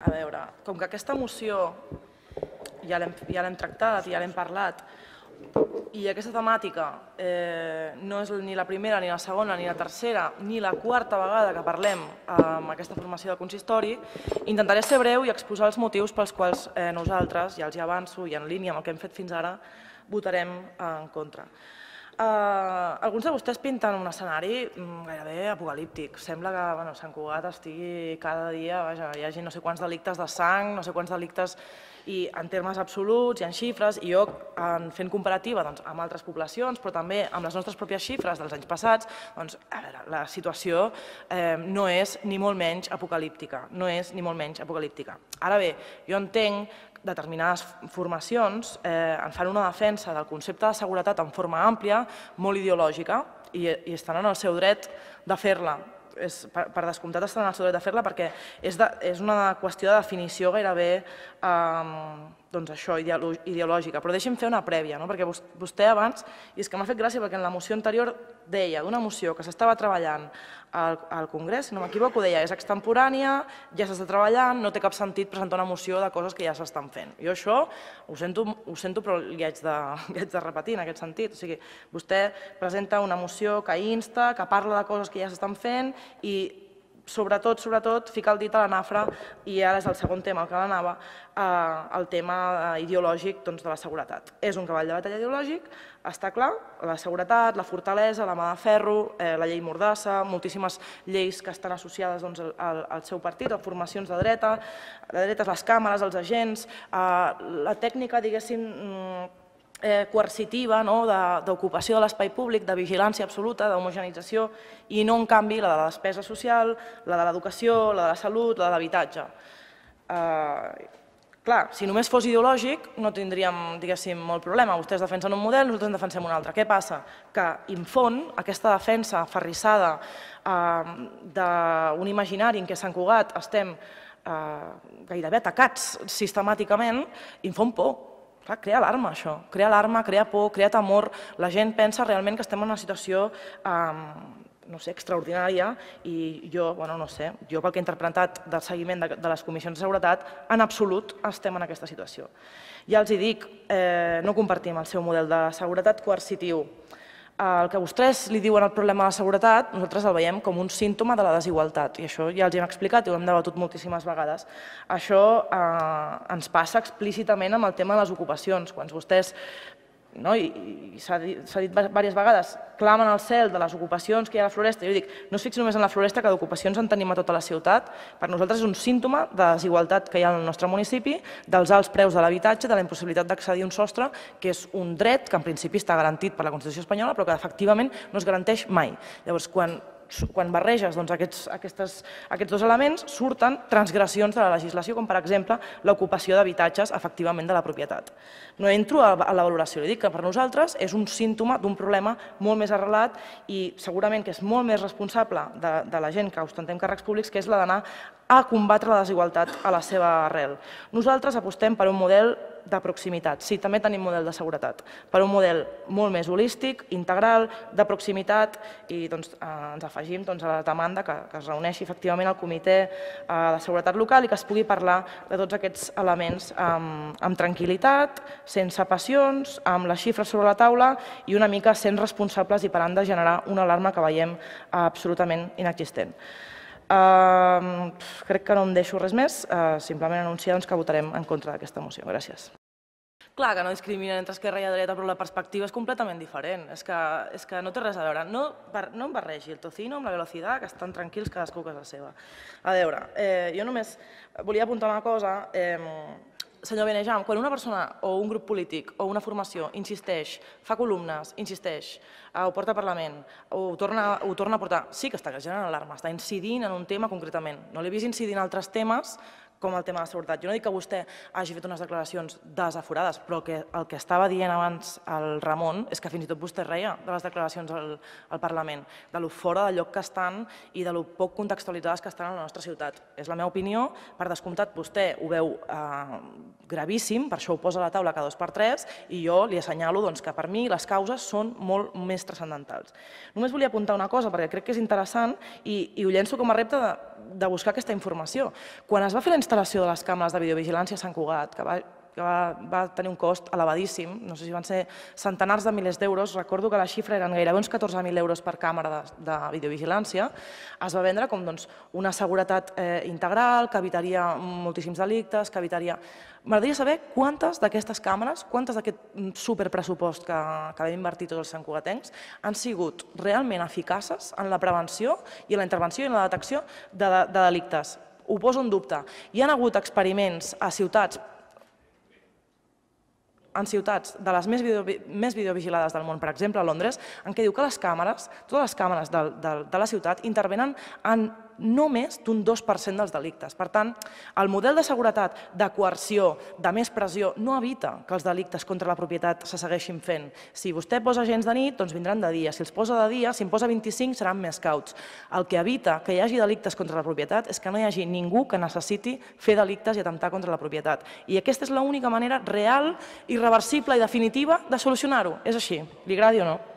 A veure, com que aquesta moció ja l'hem ja tractat, ja l'hem parlat, i aquesta temàtica eh, no és ni la primera, ni la segona, ni la tercera, ni la quarta vegada que parlem amb aquesta formació del consistori, intentaré ser breu i exposar els motius pels quals eh, nosaltres, ja els hi avanço i en línia amb el que hem fet fins ara, votarem en contra. Uh, alguns de vostès pinten un escenari mm, gairebé apocalíptic. Sembla que bueno, Sant Cugat estigui cada dia, vaja, hi hagi no sé quants delictes de sang, no sé quants delictes i en termes absoluts i en xifres, i jo en fent comparativa doncs, amb altres poblacions, però també amb les nostres pròpies xifres dels anys passats, doncs, a veure, la situació eh, no és ni molt menys apocalíptica, no és ni molt menys apocalíptica. Ara bé, jo entenc determinades formacions eh, en fan una defensa del concepte de seguretat en forma àmplia, molt ideològica, i, i estan en el seu dret de fer-la. Per, per descomptat estan en el seu dret de fer-la perquè és, de, és una qüestió de definició gairebé eh, doncs això, ideològica. Però deixi'm fer una prèvia, no? perquè vostè abans, i és que m'ha fet gràcia perquè en la moció anterior deia d'una moció que s'estava treballant al, al Congrés, si no m'equivoco, deia és extemporània, ja s'està treballant, no té cap sentit presentar una moció de coses que ja s'estan fent. Jo això ho sento, ho sento però li haig, de, li haig de repetir en aquest sentit. O sigui, vostè presenta una moció que insta, que parla de coses que ja s'estan fent i sobretot, sobretot, ficar el dit a la nafra, i ara és el segon tema el que l'anava, eh, el tema eh, ideològic doncs, de la seguretat. És un cavall de batalla ideològic, està clar, la seguretat, la fortalesa, la mà de ferro, eh, la llei Mordassa, moltíssimes lleis que estan associades doncs, al, al seu partit, a formacions de dreta, de dretes, les càmeres, els agents, eh, la tècnica, diguéssim, mm, eh, coercitiva no? d'ocupació de, l'espai públic, de vigilància absoluta, d'homogenització, i no, en canvi, la de la despesa social, la de l'educació, la de la salut, la de l'habitatge. Eh, clar, si només fos ideològic no tindríem, diguéssim, molt problema. Vostès defensen un model, nosaltres en defensem un altre. Què passa? Que infon aquesta defensa ferrissada eh, d'un imaginari en què Sant Cugat estem eh, gairebé atacats sistemàticament, infon por Clar, crea alarma, això. Crea alarma, crea por, crea temor. La gent pensa realment que estem en una situació eh, no sé, extraordinària i jo, bueno, no sé, jo pel que he interpretat del seguiment de, de les comissions de seguretat, en absolut estem en aquesta situació. Ja els hi dic, eh, no compartim el seu model de seguretat coercitiu el que vostès li diuen el problema de la seguretat, nosaltres el veiem com un símptoma de la desigualtat, i això ja els hem explicat i ho hem debatut moltíssimes vegades. Això eh, ens passa explícitament amb el tema de les ocupacions. Quan vostès no? i, i s'ha dit, dit diverses vegades, clamen al cel de les ocupacions que hi ha a la floresta. Jo dic, no es fixi només en la floresta, que d'ocupacions en tenim a tota la ciutat. Per nosaltres és un símptoma de desigualtat que hi ha en el nostre municipi, dels alts preus de l'habitatge, de la impossibilitat d'accedir a un sostre, que és un dret que en principi està garantit per la Constitució espanyola, però que efectivament no es garanteix mai. Llavors, quan quan barreges doncs, aquests, aquestes, aquests dos elements, surten transgressions de la legislació, com per exemple l'ocupació d'habitatges efectivament de la propietat. No entro a, a la valoració, li dic que per nosaltres és un símptoma d'un problema molt més arrelat i segurament que és molt més responsable de, de la gent que ostentem càrrecs públics, que és la d'anar a combatre la desigualtat a la seva arrel. Nosaltres apostem per un model de proximitat. Sí, també tenim model de seguretat, per un model molt més holístic, integral, de proximitat i doncs, eh, ens afegim doncs, a la demanda que, que es reuneixi efectivament el comitè eh, de seguretat local i que es pugui parlar de tots aquests elements amb, amb tranquil·litat, sense passions, amb les xifres sobre la taula i una mica sent responsables i parant de generar una alarma que veiem absolutament inexistent. Uh, crec que no em deixo res més, uh, simplement anunciar doncs, que votarem en contra d'aquesta moció. Gràcies. Clar que no discriminen entre esquerra i dreta, però la perspectiva és completament diferent. És que, és que no té res a veure. No, no em barregi el tocino amb la velocitat, que estan tranquils cadascú a casa seva. A veure, eh, jo només volia apuntar una cosa. Eh, senyor Benejam, quan una persona o un grup polític o una formació insisteix, fa columnes, insisteix, eh, ho porta al Parlament, ho torna, ho torna a portar, sí que està generant alarma, està incidint en un tema concretament. No l'he vist incidir en altres temes com el tema de la seguretat. Jo no dic que vostè hagi fet unes declaracions desaforades, però que el que estava dient abans el Ramon és que fins i tot vostè reia de les declaracions al, al Parlament, de lo fora del lloc que estan i de lo poc contextualitzades que estan a la nostra ciutat. És la meva opinió, per descomptat vostè ho veu eh, gravíssim, per això ho posa a la taula cada dos per tres, i jo li assenyalo doncs, que per mi les causes són molt més transcendentals. Només volia apuntar una cosa, perquè crec que és interessant i, i ho llenço com a repte de, de buscar aquesta informació. Quan es va fer instal·lació de les càmeres de videovigilància a Sant Cugat, que va que va, va tenir un cost elevadíssim, no sé si van ser centenars de milers d'euros, recordo que la xifra eren gairebé uns 14.000 euros per càmera de, de videovigilància, es va vendre com doncs, una seguretat eh, integral, que evitaria moltíssims delictes, que evitaria... M'agradaria saber quantes d'aquestes càmeres, quantes d'aquest superpressupost que, que vam invertir tots els santcugatencs han sigut realment eficaces en la prevenció i en la intervenció i en la detecció de, de, de delictes. Ho poso en dubte. Hi ha hagut experiments a ciutats en ciutats de les més, video, més videovigilades del món, per exemple a Londres, en què diu que les càmeres, totes les càmeres de, de, de la ciutat intervenen en no més d'un 2% dels delictes. Per tant, el model de seguretat, de coerció, de més pressió, no evita que els delictes contra la propietat se segueixin fent. Si vostè posa agents de nit, doncs vindran de dia. Si els posa de dia, si en posa 25, seran més cauts. El que evita que hi hagi delictes contra la propietat és que no hi hagi ningú que necessiti fer delictes i atemptar contra la propietat. I aquesta és l'única manera real, irreversible i definitiva de solucionar-ho. És així, li agradi o no.